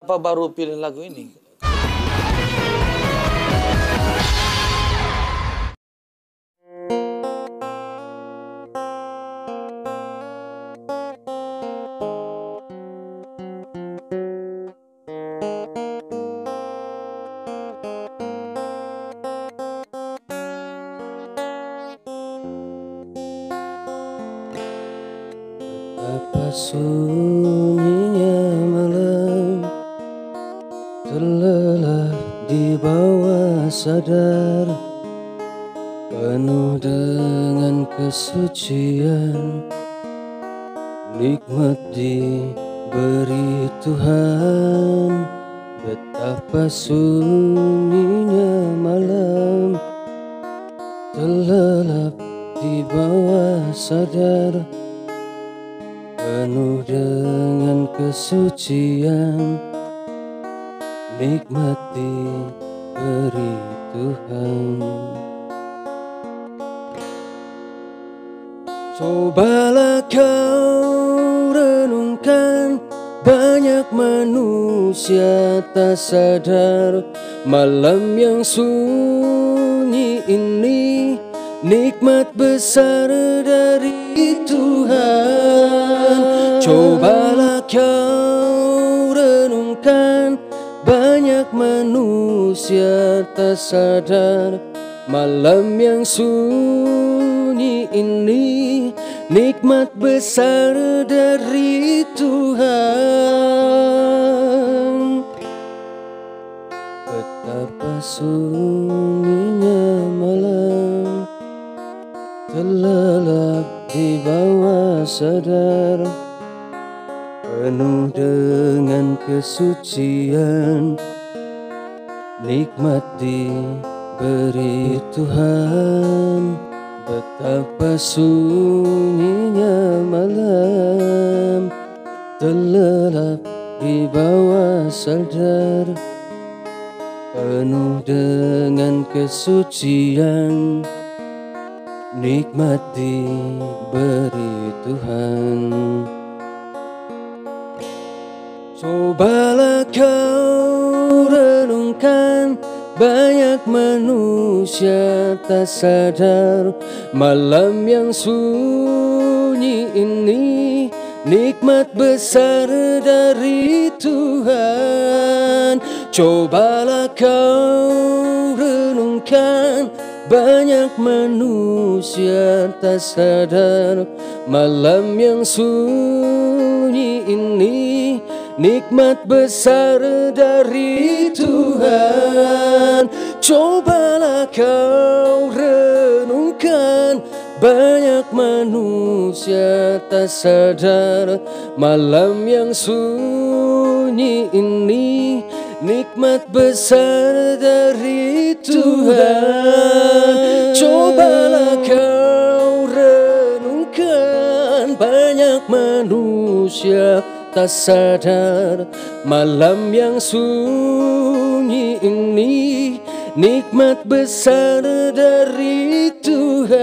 Apa baru pilih lagu ini? Apa di bawah sadar Penuh dengan kesucian. Nikmat diberi Tuhan Betapa sunyinya malam. Terlelap di bawah sadar penuh dengan kesucian nikmati beri Tuhan. Cobalah kau renungkan banyak manusia tak sadar. Malam yang sunyi ini nikmat besar dari Tuhan. Cobalah kau renungkan banyak manusia tak sadar malam yang sunyi ini nikmat besar dari Tuhan. Betapa sunyinya malam Terlelap di bawah sadar Penuh dengan kesucian. Nikmat diberi Tuhan. Betapa sunyinya malam. Terlelap di bawah sadar Penuh dengan kesucian. Nikmat diberi Tuhan Cobalah kau renungkan Banyak manusia tak sadar. Malam yang sunyi ini Nikmat besar dari Tuhan. Cobalah kau renungkan banyak manusia tak sadar. Malam yang sunyi ini Nikmat besar dari Tuhan. Cobalah kau renungkan. Banyak manusia tak sadar Malam yang sunyi ini. Nikmat besar dari Tuhan. Cobalah kau renungkan. Banyak manusia tak sadar Malam yang sunyi ini Nikmat besar dari Tuhan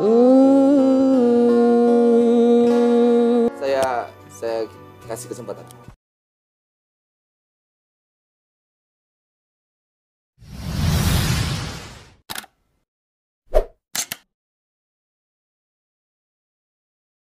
oh. Saya saya kasih kesempatan.